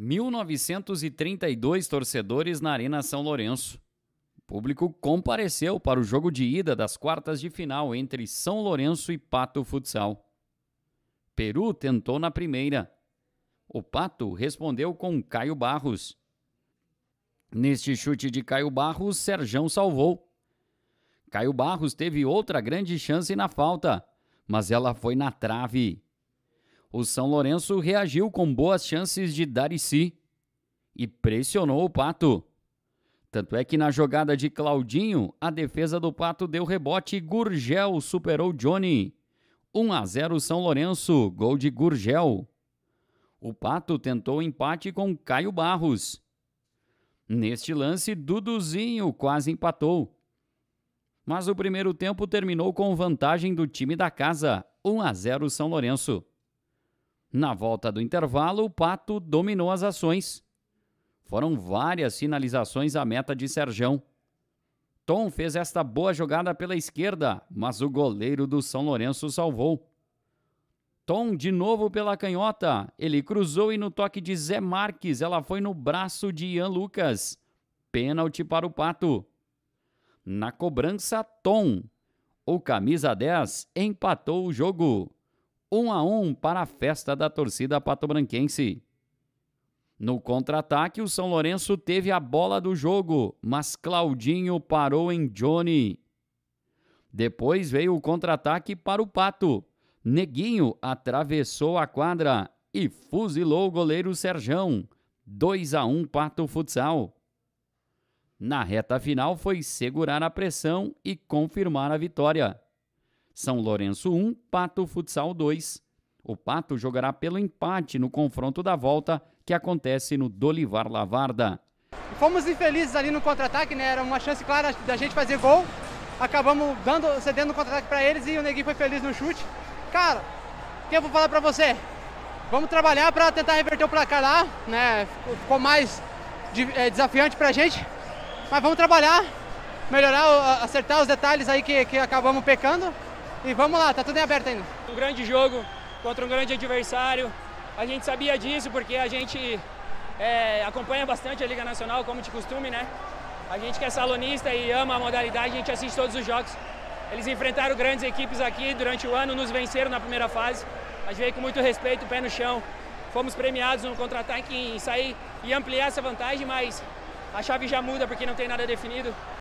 1.932 torcedores na Arena São Lourenço. O público compareceu para o jogo de ida das quartas de final entre São Lourenço e Pato Futsal. Peru tentou na primeira. O Pato respondeu com Caio Barros. Neste chute de Caio Barros, Serjão salvou. Caio Barros teve outra grande chance na falta, mas ela foi na trave o São Lourenço reagiu com boas chances de dar e si e pressionou o Pato. Tanto é que na jogada de Claudinho, a defesa do Pato deu rebote e Gurgel superou Johnny. 1 a 0 São Lourenço, gol de Gurgel. O Pato tentou empate com Caio Barros. Neste lance, Duduzinho quase empatou. Mas o primeiro tempo terminou com vantagem do time da casa, 1 a 0 São Lourenço. Na volta do intervalo, o Pato dominou as ações. Foram várias finalizações à meta de Serjão. Tom fez esta boa jogada pela esquerda, mas o goleiro do São Lourenço salvou. Tom de novo pela canhota. Ele cruzou e no toque de Zé Marques, ela foi no braço de Ian Lucas. Pênalti para o Pato. Na cobrança, Tom. O camisa 10 empatou o jogo. 1 a 1 para a festa da torcida patobranquense. No contra-ataque, o São Lourenço teve a bola do jogo, mas Claudinho parou em Johnny. Depois veio o contra-ataque para o Pato. Neguinho atravessou a quadra e fuzilou o goleiro Serjão. 2 a 1 Pato Futsal. Na reta final foi segurar a pressão e confirmar a vitória. São Lourenço 1, Pato Futsal 2. O Pato jogará pelo empate no confronto da volta que acontece no Dolivar Lavarda. Fomos infelizes ali no contra-ataque, né? Era uma chance clara da gente fazer gol. Acabamos dando, cedendo o contra-ataque para eles e o Neguinho foi feliz no chute. Cara, o que eu vou falar para você? Vamos trabalhar para tentar reverter o placar lá, né? Ficou mais é, desafiante para a gente, mas vamos trabalhar, melhorar, acertar os detalhes aí que, que acabamos pecando e vamos lá, tá tudo em aberto ainda. Um grande jogo contra um grande adversário. A gente sabia disso porque a gente é, acompanha bastante a Liga Nacional, como de costume, né? A gente que é salonista e ama a modalidade, a gente assiste todos os jogos. Eles enfrentaram grandes equipes aqui durante o ano, nos venceram na primeira fase. A gente veio com muito respeito, pé no chão. Fomos premiados no contra-ataque em sair e ampliar essa vantagem, mas a chave já muda porque não tem nada definido.